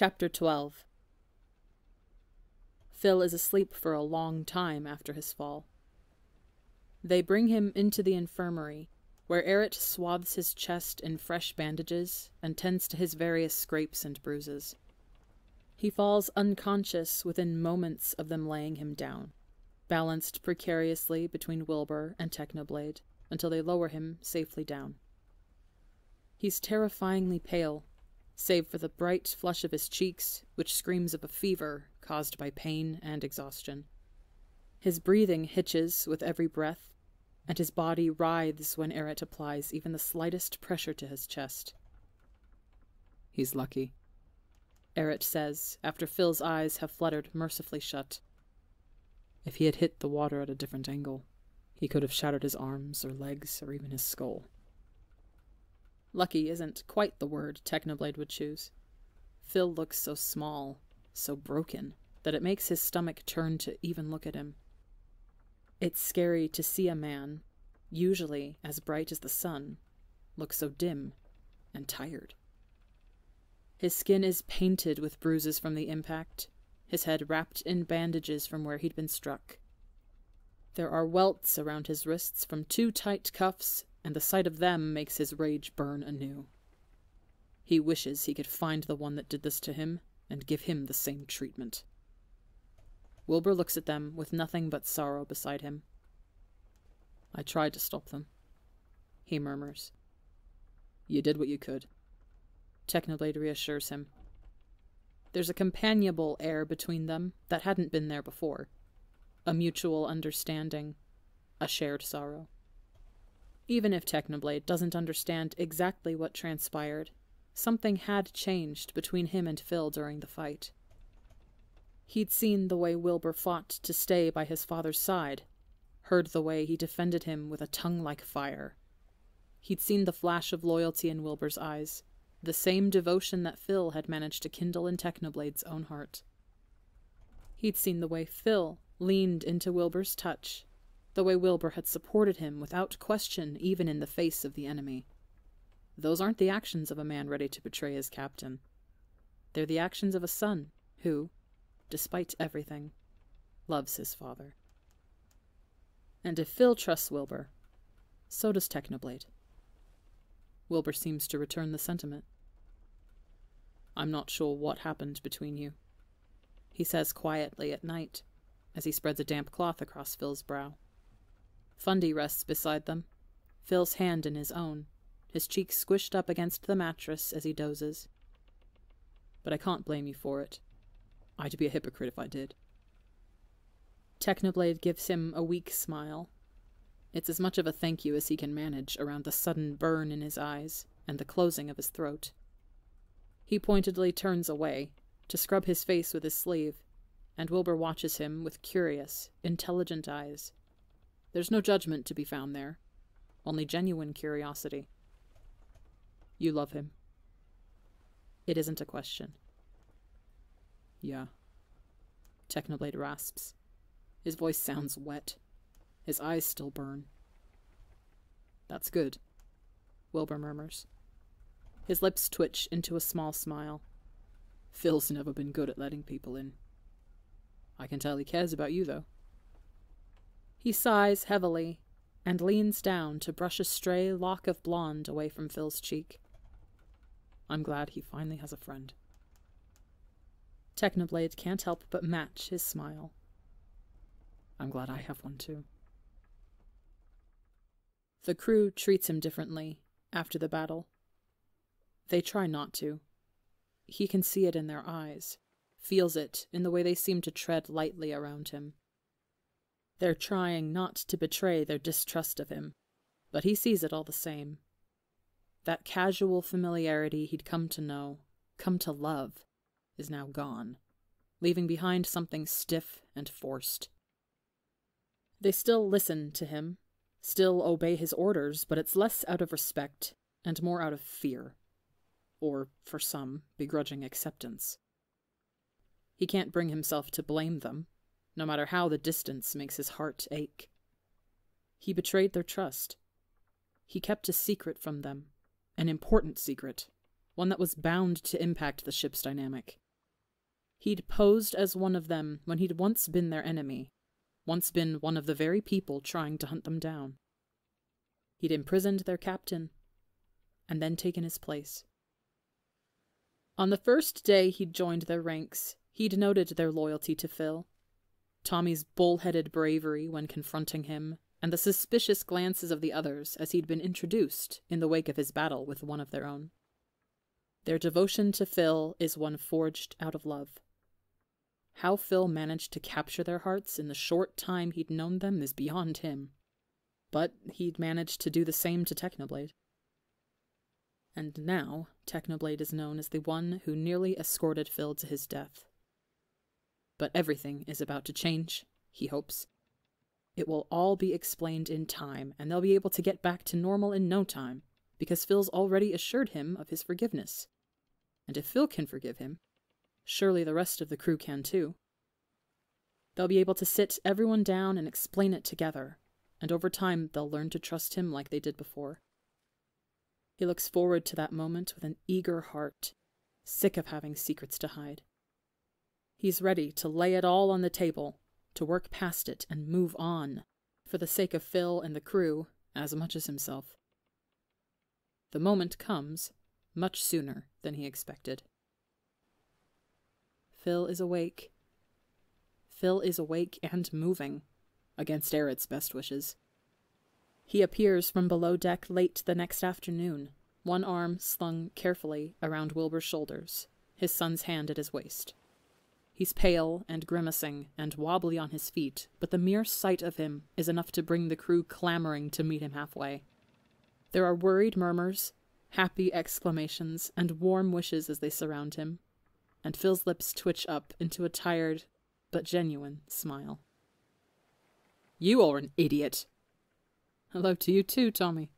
Chapter 12 Phil is asleep for a long time after his fall. They bring him into the infirmary, where Eret swathes his chest in fresh bandages and tends to his various scrapes and bruises. He falls unconscious within moments of them laying him down, balanced precariously between Wilbur and Technoblade until they lower him safely down. He's terrifyingly pale, save for the bright flush of his cheeks, which screams of a fever caused by pain and exhaustion. His breathing hitches with every breath, and his body writhes when Eret applies even the slightest pressure to his chest. He's lucky, Eret says, after Phil's eyes have fluttered mercifully shut. If he had hit the water at a different angle, he could have shattered his arms or legs or even his skull. Lucky isn't quite the word Technoblade would choose. Phil looks so small, so broken, that it makes his stomach turn to even look at him. It's scary to see a man, usually as bright as the sun, look so dim and tired. His skin is painted with bruises from the impact, his head wrapped in bandages from where he'd been struck. There are welts around his wrists from two tight cuffs and the sight of them makes his rage burn anew. He wishes he could find the one that did this to him and give him the same treatment. Wilbur looks at them with nothing but sorrow beside him. I tried to stop them, he murmurs. You did what you could. Technoblade reassures him. There's a companionable air between them that hadn't been there before. A mutual understanding, a shared sorrow. Even if Technoblade doesn't understand exactly what transpired, something had changed between him and Phil during the fight. He'd seen the way Wilbur fought to stay by his father's side, heard the way he defended him with a tongue like fire. He'd seen the flash of loyalty in Wilbur's eyes, the same devotion that Phil had managed to kindle in Technoblade's own heart. He'd seen the way Phil leaned into Wilbur's touch the way Wilbur had supported him without question, even in the face of the enemy. Those aren't the actions of a man ready to betray his captain. They're the actions of a son who, despite everything, loves his father. And if Phil trusts Wilbur, so does Technoblade. Wilbur seems to return the sentiment. I'm not sure what happened between you, he says quietly at night as he spreads a damp cloth across Phil's brow. Fundy rests beside them, Phil's hand in his own, his cheek squished up against the mattress as he dozes. But I can't blame you for it. I'd be a hypocrite if I did. Technoblade gives him a weak smile. It's as much of a thank you as he can manage around the sudden burn in his eyes and the closing of his throat. He pointedly turns away to scrub his face with his sleeve, and Wilbur watches him with curious, intelligent eyes. There's no judgment to be found there, only genuine curiosity. You love him. It isn't a question. Yeah. Technoblade rasps. His voice sounds wet. His eyes still burn. That's good, Wilbur murmurs. His lips twitch into a small smile. Phil's never been good at letting people in. I can tell he cares about you, though. He sighs heavily and leans down to brush a stray lock of blonde away from Phil's cheek. I'm glad he finally has a friend. Technoblade can't help but match his smile. I'm glad I have one too. The crew treats him differently after the battle. They try not to. He can see it in their eyes, feels it in the way they seem to tread lightly around him. They're trying not to betray their distrust of him, but he sees it all the same. That casual familiarity he'd come to know, come to love, is now gone, leaving behind something stiff and forced. They still listen to him, still obey his orders, but it's less out of respect and more out of fear. Or, for some, begrudging acceptance. He can't bring himself to blame them, no matter how the distance makes his heart ache. He betrayed their trust. He kept a secret from them, an important secret, one that was bound to impact the ship's dynamic. He'd posed as one of them when he'd once been their enemy, once been one of the very people trying to hunt them down. He'd imprisoned their captain, and then taken his place. On the first day he'd joined their ranks, he'd noted their loyalty to Phil. Tommy's bull-headed bravery when confronting him, and the suspicious glances of the others as he'd been introduced in the wake of his battle with one of their own. Their devotion to Phil is one forged out of love. How Phil managed to capture their hearts in the short time he'd known them is beyond him. But he'd managed to do the same to Technoblade. And now, Technoblade is known as the one who nearly escorted Phil to his death. But everything is about to change, he hopes. It will all be explained in time, and they'll be able to get back to normal in no time, because Phil's already assured him of his forgiveness. And if Phil can forgive him, surely the rest of the crew can too. They'll be able to sit everyone down and explain it together, and over time they'll learn to trust him like they did before. He looks forward to that moment with an eager heart, sick of having secrets to hide. He's ready to lay it all on the table, to work past it and move on, for the sake of Phil and the crew as much as himself. The moment comes much sooner than he expected. Phil is awake. Phil is awake and moving, against Eret's best wishes. He appears from below deck late the next afternoon, one arm slung carefully around Wilbur's shoulders, his son's hand at his waist. He's pale and grimacing and wobbly on his feet, but the mere sight of him is enough to bring the crew clamoring to meet him halfway. There are worried murmurs, happy exclamations, and warm wishes as they surround him, and Phil's lips twitch up into a tired but genuine smile. You are an idiot. Hello to you too, Tommy,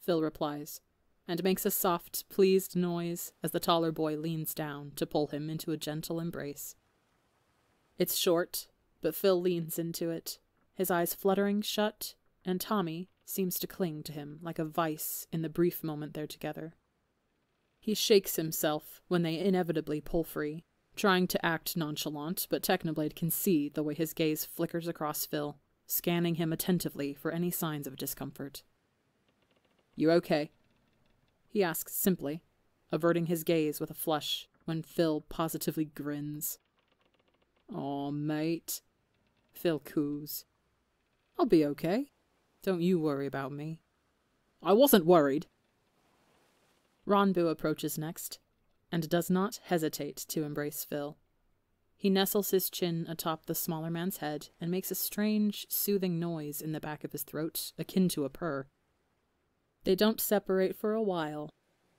Phil replies, and makes a soft, pleased noise as the taller boy leans down to pull him into a gentle embrace. It's short, but Phil leans into it, his eyes fluttering shut, and Tommy seems to cling to him like a vice in the brief moment they're together. He shakes himself when they inevitably pull free, trying to act nonchalant, but Technoblade can see the way his gaze flickers across Phil, scanning him attentively for any signs of discomfort. You okay? He asks simply, averting his gaze with a flush when Phil positively grins. Aw, mate. Phil coos. I'll be okay. Don't you worry about me. I wasn't worried. Ranboo approaches next, and does not hesitate to embrace Phil. He nestles his chin atop the smaller man's head and makes a strange, soothing noise in the back of his throat, akin to a purr. They don't separate for a while,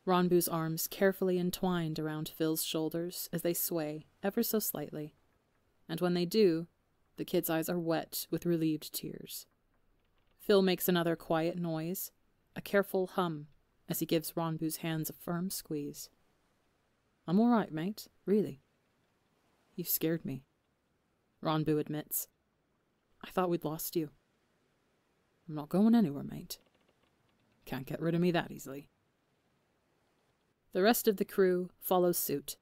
Ranboo's arms carefully entwined around Phil's shoulders as they sway, ever so slightly. And when they do, the kid's eyes are wet with relieved tears. Phil makes another quiet noise, a careful hum, as he gives Ranboo's hands a firm squeeze. I'm all right, mate, really. You've scared me, Ranboo admits. I thought we'd lost you. I'm not going anywhere, mate. Can't get rid of me that easily. The rest of the crew follows suit.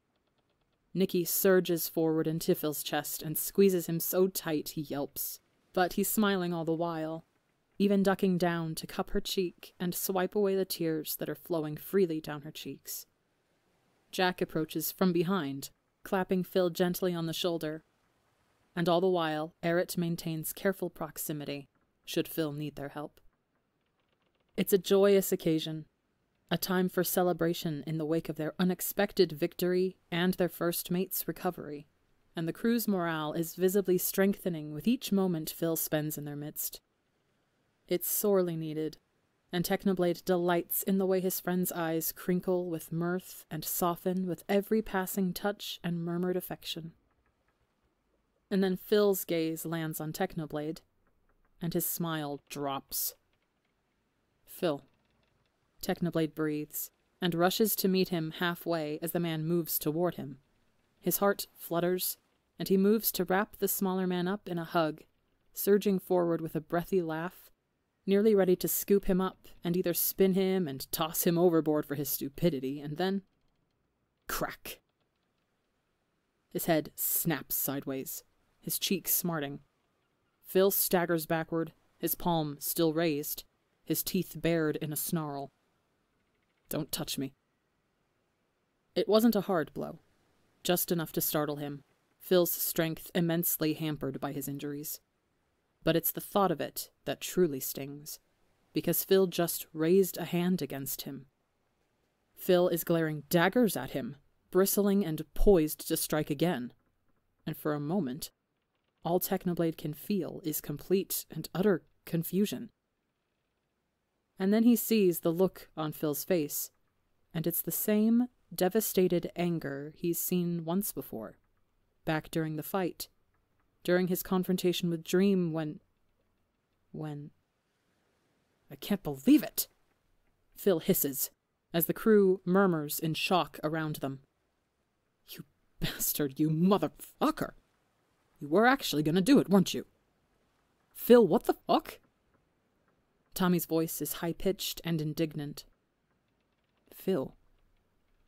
Niki surges forward into Phil's chest and squeezes him so tight he yelps. But he's smiling all the while, even ducking down to cup her cheek and swipe away the tears that are flowing freely down her cheeks. Jack approaches from behind, clapping Phil gently on the shoulder. And all the while, Eret maintains careful proximity, should Phil need their help. It's a joyous occasion, a time for celebration in the wake of their unexpected victory and their first mate's recovery, and the crew's morale is visibly strengthening with each moment Phil spends in their midst. It's sorely needed, and Technoblade delights in the way his friend's eyes crinkle with mirth and soften with every passing touch and murmured affection. And then Phil's gaze lands on Technoblade, and his smile drops. Phil. Technoblade breathes, and rushes to meet him halfway as the man moves toward him. His heart flutters, and he moves to wrap the smaller man up in a hug, surging forward with a breathy laugh nearly ready to scoop him up and either spin him and toss him overboard for his stupidity, and then. crack! His head snaps sideways, his cheek smarting. Phil staggers backward, his palm still raised, his teeth bared in a snarl. Don't touch me. It wasn't a hard blow, just enough to startle him, Phil's strength immensely hampered by his injuries. But it's the thought of it that truly stings, because Phil just raised a hand against him. Phil is glaring daggers at him, bristling and poised to strike again. And for a moment, all Technoblade can feel is complete and utter confusion. And then he sees the look on Phil's face, and it's the same devastated anger he's seen once before, back during the fight, during his confrontation with Dream when. when. I can't believe it! Phil hisses, as the crew murmurs in shock around them. You bastard, you motherfucker! You were actually gonna do it, weren't you? Phil, what the fuck? Tommy's voice is high pitched and indignant. Phil,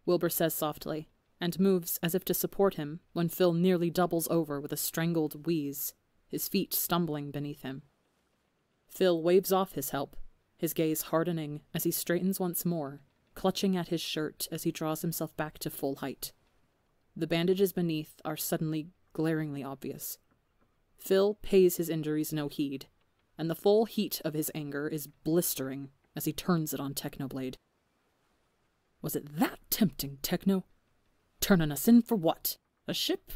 Wilbur says softly, and moves as if to support him when Phil nearly doubles over with a strangled wheeze, his feet stumbling beneath him. Phil waves off his help, his gaze hardening as he straightens once more, clutching at his shirt as he draws himself back to full height. The bandages beneath are suddenly glaringly obvious. Phil pays his injuries no heed, and the full heat of his anger is blistering as he turns it on Technoblade. Was it that tempting, Techno? Turning us in for what? A ship?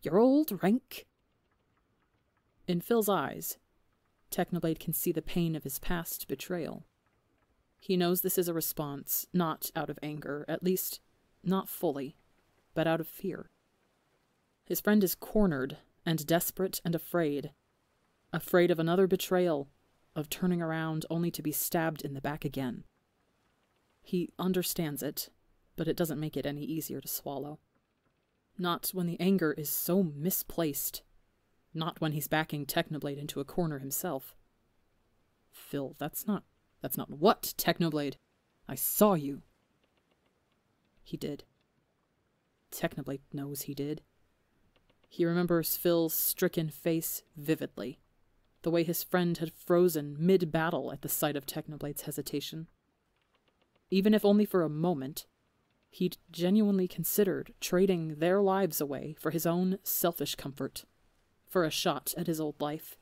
Your old rank? In Phil's eyes, Technoblade can see the pain of his past betrayal. He knows this is a response, not out of anger, at least not fully, but out of fear. His friend is cornered and desperate and afraid. Afraid of another betrayal, of turning around only to be stabbed in the back again. He understands it, but it doesn't make it any easier to swallow. Not when the anger is so misplaced. Not when he's backing Technoblade into a corner himself. Phil, that's not that's not what, Technoblade. I saw you. He did. Technoblade knows he did. He remembers Phil's stricken face vividly, the way his friend had frozen mid battle at the sight of Technoblade's hesitation. Even if only for a moment, he'd genuinely considered trading their lives away for his own selfish comfort, for a shot at his old life.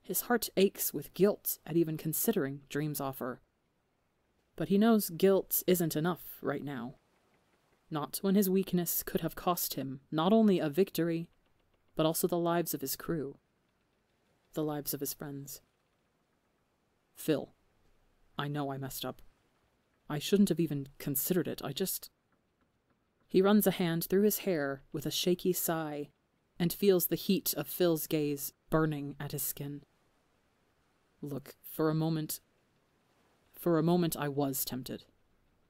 His heart aches with guilt at even considering Dream's offer. But he knows guilt isn't enough right now not when his weakness could have cost him not only a victory, but also the lives of his crew, the lives of his friends. Phil, I know I messed up. I shouldn't have even considered it. I just. He runs a hand through his hair with a shaky sigh and feels the heat of Phil's gaze burning at his skin. Look, for a moment. For a moment, I was tempted.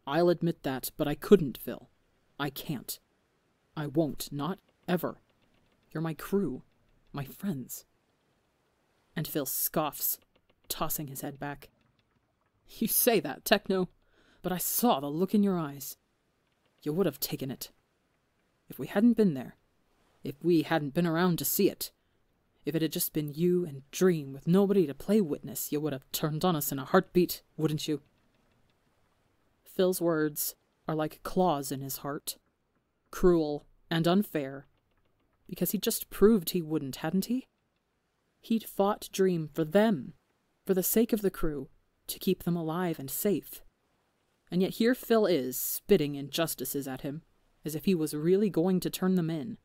I'll admit that, but I couldn't, Phil. I can't. I won't. Not ever. You're my crew. My friends. And Phil scoffs, tossing his head back. You say that, Techno, but I saw the look in your eyes. You would have taken it. If we hadn't been there, if we hadn't been around to see it, if it had just been you and Dream with nobody to play witness, you would have turned on us in a heartbeat, wouldn't you? Phil's words are like claws in his heart. Cruel and unfair. Because he just proved he wouldn't, hadn't he? He'd fought Dream for them, for the sake of the crew, to keep them alive and safe. And yet here Phil is, spitting injustices at him, as if he was really going to turn them in.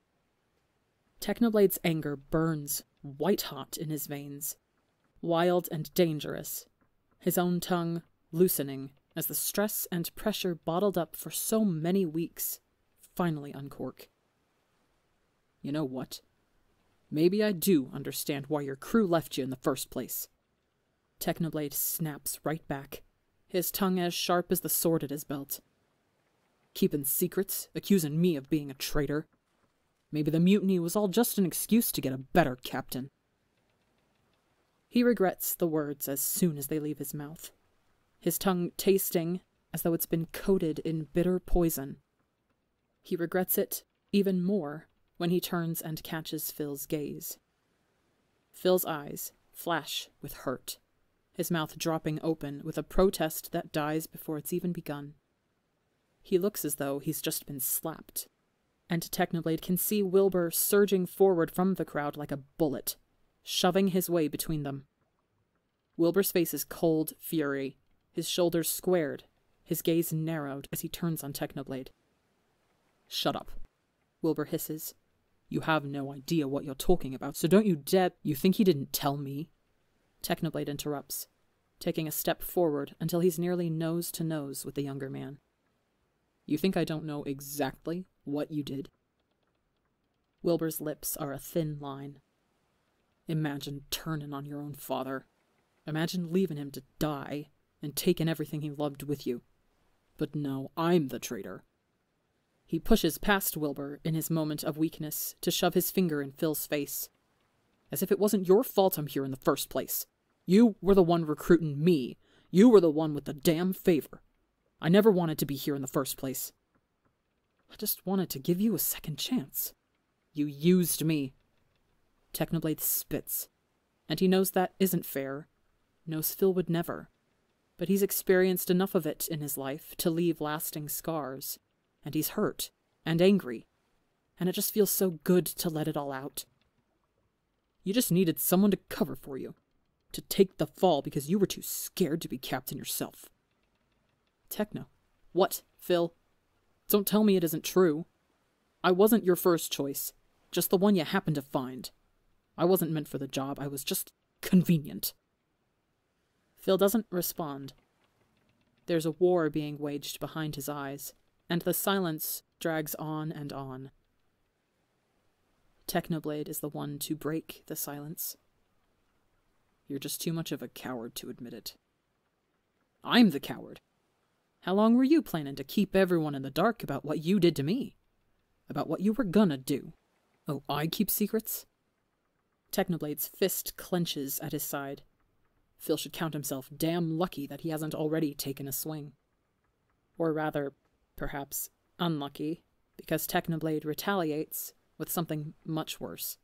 Technoblade's anger burns white hot in his veins, wild and dangerous, his own tongue loosening as the stress and pressure bottled up for so many weeks finally uncork. You know what? Maybe I do understand why your crew left you in the first place. Technoblade snaps right back, his tongue as sharp as the sword at his belt. Keeping secrets, accusing me of being a traitor. Maybe the mutiny was all just an excuse to get a better captain. He regrets the words as soon as they leave his mouth his tongue tasting as though it's been coated in bitter poison. He regrets it even more when he turns and catches Phil's gaze. Phil's eyes flash with hurt, his mouth dropping open with a protest that dies before it's even begun. He looks as though he's just been slapped, and Technoblade can see Wilbur surging forward from the crowd like a bullet, shoving his way between them. Wilbur's face is cold fury, his shoulders squared, his gaze narrowed as he turns on Technoblade. Shut up, Wilbur hisses. You have no idea what you're talking about, so don't you dare. You think he didn't tell me? Technoblade interrupts, taking a step forward until he's nearly nose to nose with the younger man. You think I don't know exactly what you did? Wilbur's lips are a thin line. Imagine turning on your own father. Imagine leaving him to die and taking everything he loved with you. But no, I'm the traitor. He pushes past Wilbur in his moment of weakness to shove his finger in Phil's face. As if it wasn't your fault I'm here in the first place. You were the one recruiting me. You were the one with the damn favor. I never wanted to be here in the first place. I just wanted to give you a second chance. You used me. Technoblade spits, and he knows that isn't fair. Knows Phil would never. But he's experienced enough of it in his life to leave lasting scars and he's hurt and angry, and it just feels so good to let it all out. You just needed someone to cover for you, to take the fall because you were too scared to be captain yourself. Techno. What, Phil? Don't tell me it isn't true. I wasn't your first choice, just the one you happened to find. I wasn't meant for the job, I was just convenient. Phil doesn't respond. There's a war being waged behind his eyes and the silence drags on and on. Technoblade is the one to break the silence. You're just too much of a coward to admit it. I'm the coward. How long were you planning to keep everyone in the dark about what you did to me? About what you were gonna do? Oh, I keep secrets? Technoblade's fist clenches at his side. Phil should count himself damn lucky that he hasn't already taken a swing. Or rather, perhaps unlucky, because Technoblade retaliates with something much worse.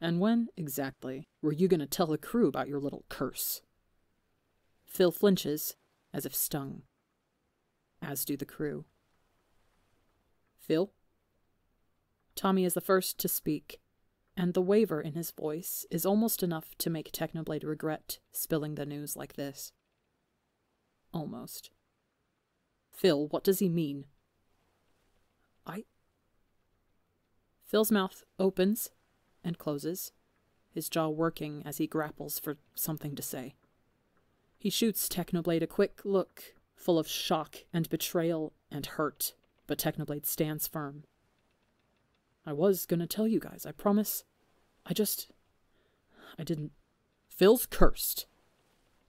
And when, exactly, were you going to tell the crew about your little curse? Phil flinches, as if stung. As do the crew. Phil? Tommy is the first to speak, and the waver in his voice is almost enough to make Technoblade regret spilling the news like this. Almost. Phil, what does he mean? I. Phil's mouth opens and closes, his jaw working as he grapples for something to say. He shoots Technoblade a quick look, full of shock and betrayal and hurt, but Technoblade stands firm. I was gonna tell you guys, I promise. I just. I didn't. Phil's cursed.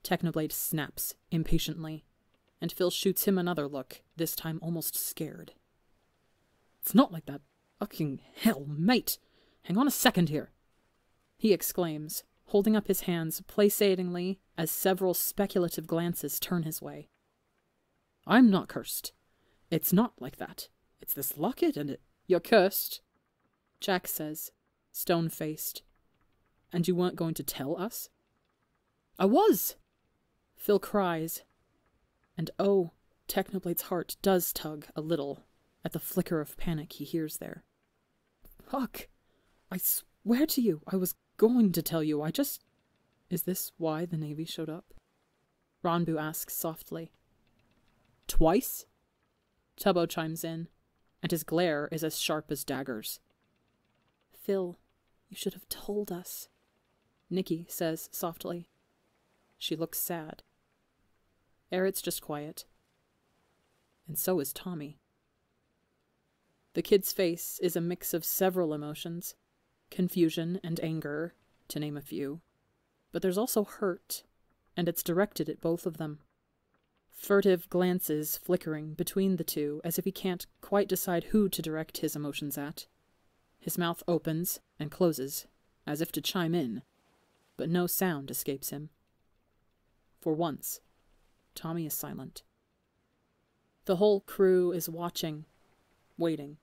Technoblade snaps impatiently and Phil shoots him another look, this time almost scared. It's not like that. Fucking hell, mate! Hang on a second here! He exclaims, holding up his hands placatingly as several speculative glances turn his way. I'm not cursed. It's not like that. It's this locket and it. You're cursed, Jack says, stone faced. And you weren't going to tell us? I was! Phil cries, and oh, Technoblade's heart does tug a little at the flicker of panic he hears there. Fuck! I swear to you, I was going to tell you. I just. Is this why the Navy showed up? Ranboo asks softly. Twice? Tubbo chimes in, and his glare is as sharp as daggers. Phil, you should have told us, Niki says softly. She looks sad. Eret's just quiet. And so is Tommy. The kid's face is a mix of several emotions confusion and anger, to name a few. But there's also hurt, and it's directed at both of them. Furtive glances flickering between the two as if he can't quite decide who to direct his emotions at. His mouth opens and closes, as if to chime in, but no sound escapes him. For once, Tommy is silent. The whole crew is watching, waiting.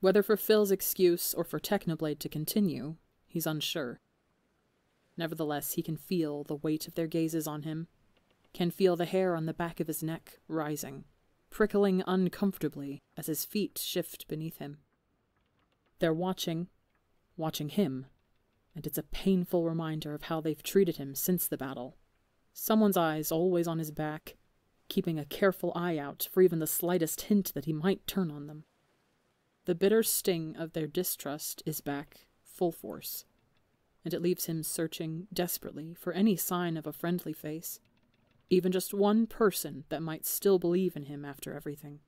Whether for Phil's excuse or for Technoblade to continue, he's unsure. Nevertheless, he can feel the weight of their gazes on him, can feel the hair on the back of his neck rising, prickling uncomfortably as his feet shift beneath him. They're watching, watching him, and it's a painful reminder of how they've treated him since the battle. Someone's eyes always on his back, keeping a careful eye out for even the slightest hint that he might turn on them. The bitter sting of their distrust is back, full force, and it leaves him searching desperately for any sign of a friendly face, even just one person that might still believe in him after everything.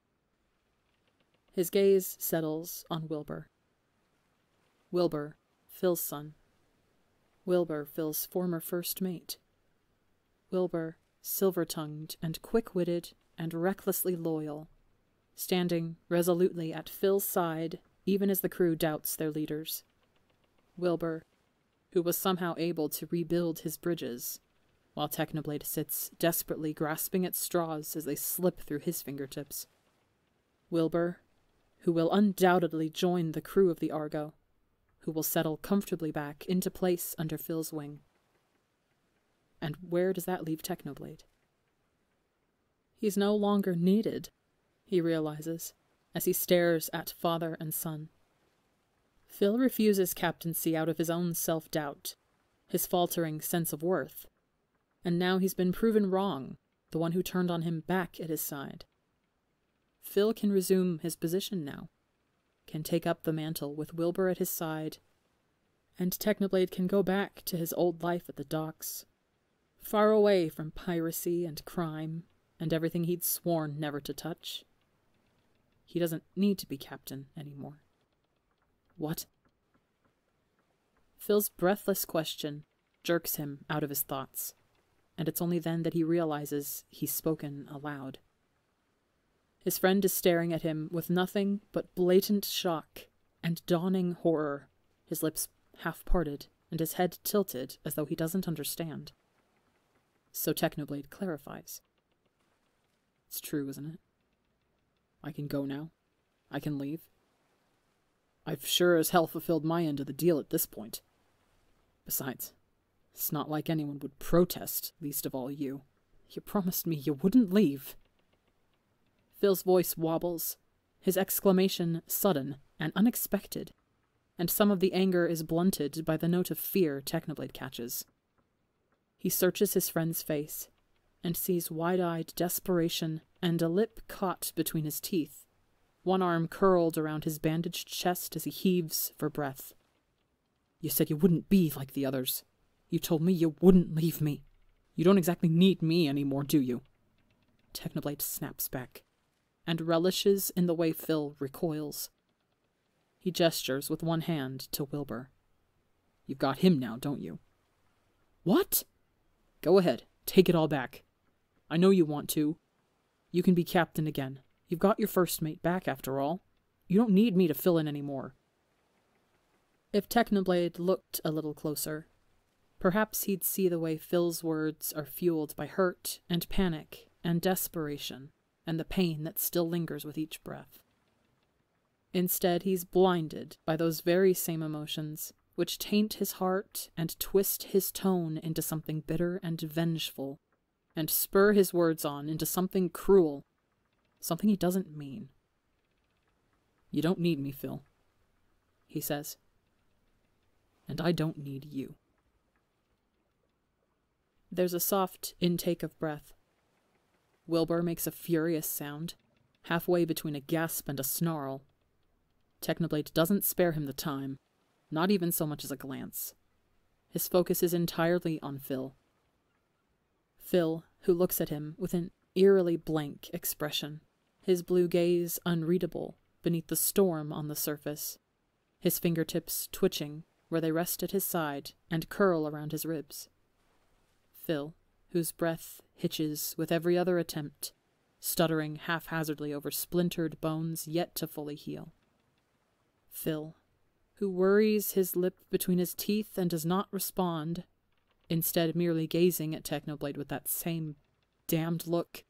His gaze settles on Wilbur. Wilbur, Phil's son. Wilbur, Phil's former first mate. Wilbur, silver tongued and quick witted and recklessly loyal, standing resolutely at Phil's side even as the crew doubts their leaders. Wilbur, who was somehow able to rebuild his bridges, while Technoblade sits desperately grasping at straws as they slip through his fingertips. Wilbur, who will undoubtedly join the crew of the Argo, who will settle comfortably back into place under Phil's wing. And where does that leave Technoblade? He's no longer needed, he realizes, as he stares at father and son. Phil refuses captaincy out of his own self doubt, his faltering sense of worth. And now he's been proven wrong, the one who turned on him back at his side. Phil can resume his position now, can take up the mantle with Wilbur at his side, and Technoblade can go back to his old life at the docks, far away from piracy and crime and everything he'd sworn never to touch. He doesn't need to be captain anymore. What? Phil's breathless question jerks him out of his thoughts, and it's only then that he realizes he's spoken aloud. His friend is staring at him with nothing but blatant shock and dawning horror, his lips half parted and his head tilted as though he doesn't understand. So Technoblade clarifies. It's true, isn't it? I can go now. I can leave. I've sure as hell fulfilled my end of the deal at this point. Besides, it's not like anyone would protest, least of all you. You promised me you wouldn't leave. Phil's voice wobbles, his exclamation sudden and unexpected, and some of the anger is blunted by the note of fear Technoblade catches. He searches his friend's face and sees wide eyed desperation and a lip caught between his teeth, one arm curled around his bandaged chest as he heaves for breath. You said you wouldn't be like the others. You told me you wouldn't leave me. You don't exactly need me anymore, do you? Technoblade snaps back, and relishes in the way Phil recoils. He gestures with one hand to Wilbur. You've got him now, don't you? What? Go ahead, take it all back. I know you want to. You can be captain again. You've got your first mate back, after all. You don't need me to fill in any more. If Technoblade looked a little closer, perhaps he'd see the way Phil's words are fueled by hurt and panic and desperation and the pain that still lingers with each breath. Instead, he's blinded by those very same emotions, which taint his heart and twist his tone into something bitter and vengeful and spur his words on into something cruel, something he doesn't mean. You don't need me, Phil, he says. And I don't need you. There's a soft intake of breath. Wilbur makes a furious sound, halfway between a gasp and a snarl. Technoblade doesn't spare him the time, not even so much as a glance. His focus is entirely on Phil. Phil, who looks at him with an eerily blank expression, his blue gaze unreadable beneath the storm on the surface, his fingertips twitching where they rest at his side and curl around his ribs. Phil, whose breath hitches with every other attempt, stuttering haphazardly over splintered bones yet to fully heal. Phil, who worries his lip between his teeth and does not respond instead merely gazing at Technoblade with that same damned look.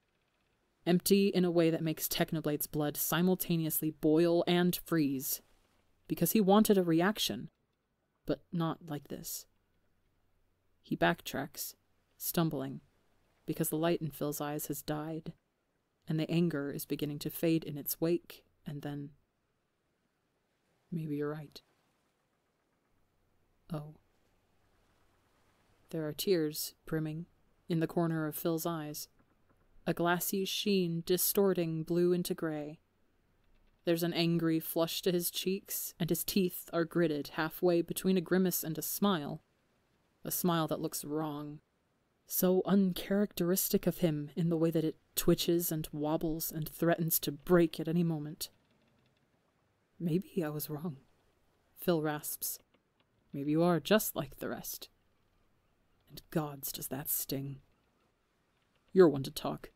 Empty in a way that makes Technoblade's blood simultaneously boil and freeze because he wanted a reaction, but not like this. He backtracks, stumbling, because the light in Phil's eyes has died, and the anger is beginning to fade in its wake, and then. Maybe you're right. Oh. There are tears brimming in the corner of Phil's eyes, a glassy sheen distorting blue into gray. There's an angry flush to his cheeks, and his teeth are gritted halfway between a grimace and a smile. A smile that looks wrong. So uncharacteristic of him in the way that it twitches and wobbles and threatens to break at any moment. Maybe I was wrong, Phil rasps. Maybe you are just like the rest. And gods, does that sting. You're one to talk.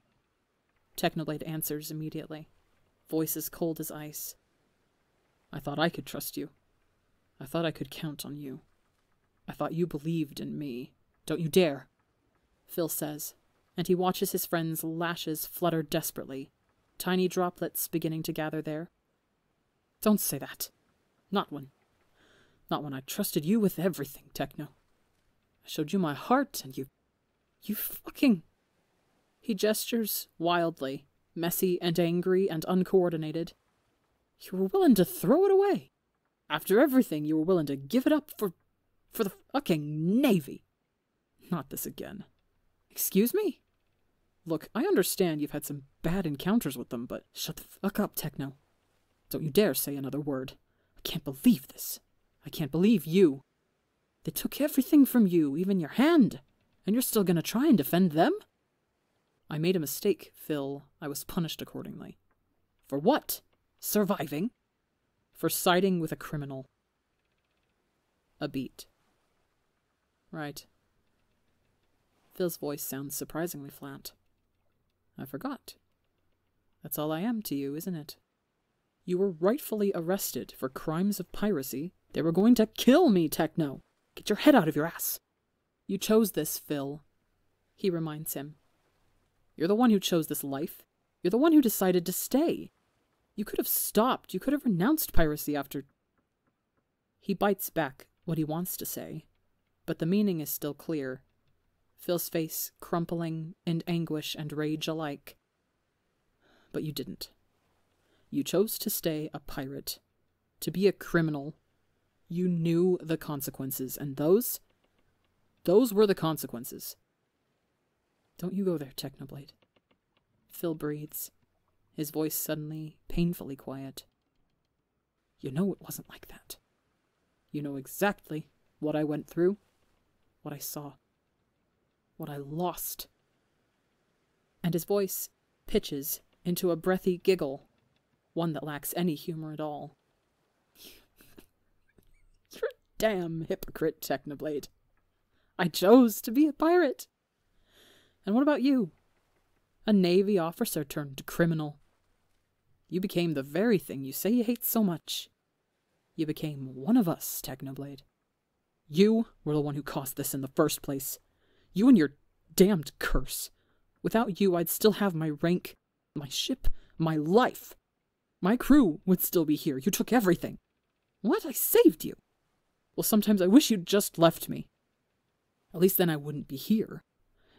Technoblade answers immediately, voice as cold as ice. I thought I could trust you. I thought I could count on you. I thought you believed in me. Don't you dare! Phil says, and he watches his friend's lashes flutter desperately, tiny droplets beginning to gather there. Don't say that. Not when not when I trusted you with everything, Techno. I showed you my heart, and you. you fucking. He gestures wildly, messy and angry and uncoordinated. You were willing to throw it away. After everything, you were willing to give it up for. for the fucking Navy. Not this again. Excuse me? Look, I understand you've had some bad encounters with them, but shut the fuck up, Techno. Don't you dare say another word. I can't believe this. I can't believe you. They took everything from you, even your hand, and you're still gonna try and defend them? I made a mistake, Phil. I was punished accordingly. For what? Surviving? For siding with a criminal. A beat. Right. Phil's voice sounds surprisingly flat. I forgot. That's all I am to you, isn't it? You were rightfully arrested for crimes of piracy they were going to kill me, Techno. Get your head out of your ass. You chose this, Phil. He reminds him. You're the one who chose this life. You're the one who decided to stay. You could have stopped. You could have renounced piracy after. He bites back what he wants to say, but the meaning is still clear. Phil's face crumpling in anguish and rage alike. But you didn't. You chose to stay a pirate, to be a criminal you knew the consequences, and those. those were the consequences. Don't you go there, Technoblade. Phil breathes, his voice suddenly painfully quiet. You know it wasn't like that. You know exactly what I went through, what I saw, what I lost. And his voice pitches into a breathy giggle, one that lacks any humor at all. You're a damn hypocrite, Technoblade. I chose to be a pirate. And what about you? A Navy officer turned criminal. You became the very thing you say you hate so much. You became one of us, Technoblade. You were the one who caused this in the first place. You and your damned curse. Without you, I'd still have my rank, my ship, my life. My crew would still be here. You took everything. What? I saved you. Well, sometimes I wish you'd just left me. At least then I wouldn't be here.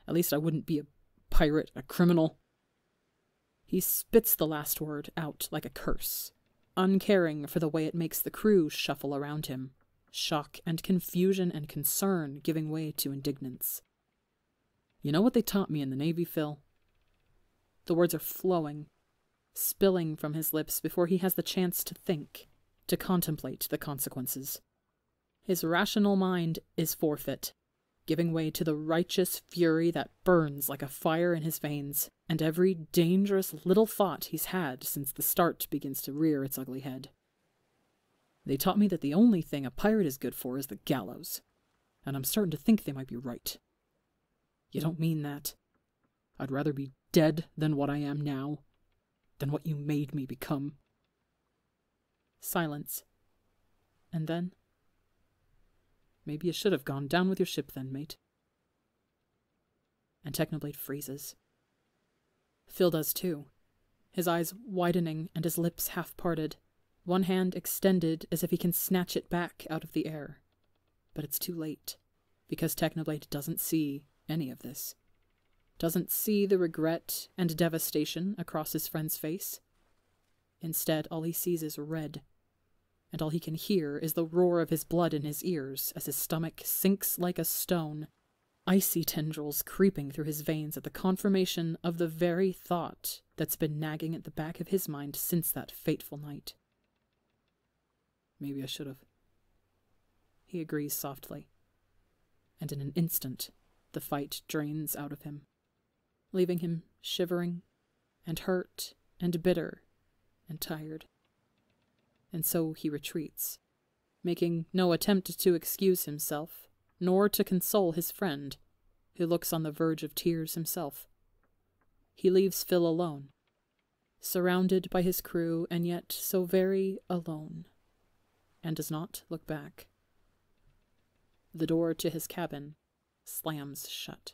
At least I wouldn't be a pirate, a criminal. He spits the last word out like a curse, uncaring for the way it makes the crew shuffle around him, shock and confusion and concern giving way to indignance. You know what they taught me in the Navy, Phil? The words are flowing, spilling from his lips before he has the chance to think, to contemplate the consequences. His rational mind is forfeit, giving way to the righteous fury that burns like a fire in his veins, and every dangerous little thought he's had since the start begins to rear its ugly head. They taught me that the only thing a pirate is good for is the gallows, and I'm starting to think they might be right. You don't mean that. I'd rather be dead than what I am now, than what you made me become. Silence. And then Maybe you should have gone down with your ship then, mate. And Technoblade freezes. Phil does too, his eyes widening and his lips half parted, one hand extended as if he can snatch it back out of the air. But it's too late, because Technoblade doesn't see any of this. Doesn't see the regret and devastation across his friend's face. Instead, all he sees is red, and all he can hear is the roar of his blood in his ears as his stomach sinks like a stone, icy tendrils creeping through his veins at the confirmation of the very thought that's been nagging at the back of his mind since that fateful night. Maybe I should have. He agrees softly, and in an instant the fight drains out of him, leaving him shivering and hurt and bitter and tired. And so he retreats, making no attempt to excuse himself, nor to console his friend, who looks on the verge of tears himself. He leaves Phil alone, surrounded by his crew, and yet so very alone, and does not look back. The door to his cabin slams shut.